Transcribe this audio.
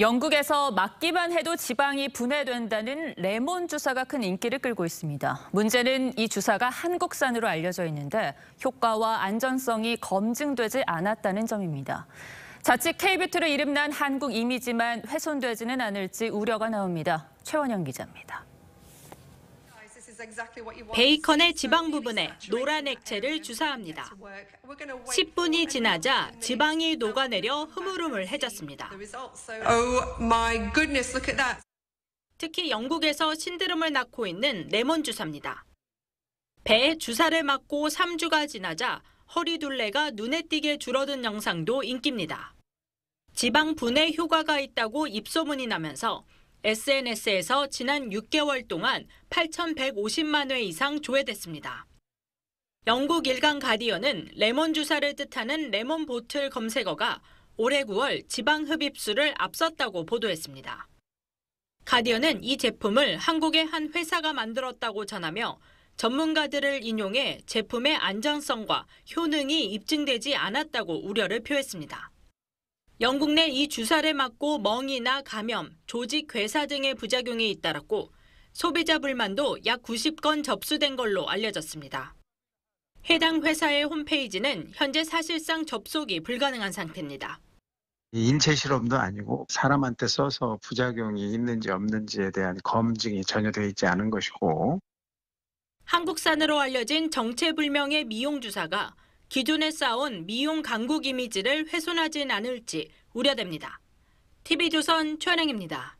영국에서 맞기만 해도 지방이 분해된다는 레몬 주사가 큰 인기를 끌고 있습니다. 문제는 이 주사가 한국산으로 알려져 있는데 효과와 안전성이 검증되지 않았다는 점입니다. 자칫 K뷰트로 이름난 한국 이미지만 훼손되지는 않을지 우려가 나옵니다. 최원영 기자입니다. 베이컨의 지방 부분에 노란 액체를 주사합니다. 10분이 지나자 지방이 녹아내려 흐물흐물해졌습니다. Oh my goodness, look at that. 특히 영국에서 신드롬을 낳고 있는 레몬 주사입니다. 배에 주사를 맞고 3주가 지나자 허리 둘레가 눈에 띄게 줄어든 영상도 인기입니다. 지방 분해 효과가 있다고 입소문이 나면서 SNS에서 지난 6개월 동안 8,150만 회 이상 조회됐습니다. 영국 일간 가디언은 레몬 주사를 뜻하는 레몬 보틀 검색어가 올해 9월 지방 흡입수를 앞섰다고 보도했습니다. 가디언은 이 제품을 한국의 한 회사가 만들었다고 전하며 전문가들을 인용해 제품의 안전성과 효능이 입증되지 않았다고 우려를 표했습니다. 영국 내 이 주사를 맞고 멍이나 감염, 조직 괴사 등의 부작용이 잇따랐고 소비자 불만도 약 90건 접수된 걸로 알려졌습니다. 해당 회사의 홈페이지는 현재 사실상 접속이 불가능한 상태입니다. 인체 실험도 아니고 사람한테 써서 부작용이 있는지 없는지에 대한 검증이 전혀 되어 있지 않은 것이고 한국산으로 알려진 정체불명의 미용 주사가 기존에 쌓아온 미용 강국 이미지를 훼손하진 않을지 우려됩니다. TV조선 최은행입니다.